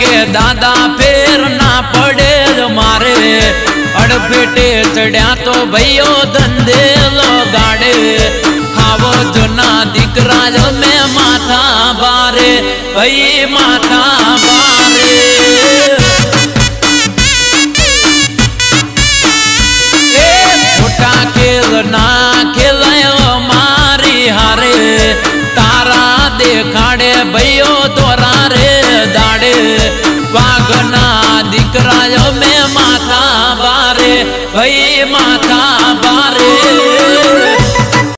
કે દાદા ફેર ના પડે મારે. અડફેટે ચડ્યા તો ભાઈઓ ધંધેલો ગાડે ખાવો જૂના દીકરા જ મેં માથા બારે ભાઈ માથા બારે મોટા ખેલ ના ખેલાયો મારી હારે. તારા દેખાડે ભાઈઓ તોરા દીકરાયો મેં માથા બારે ભાઈ માથા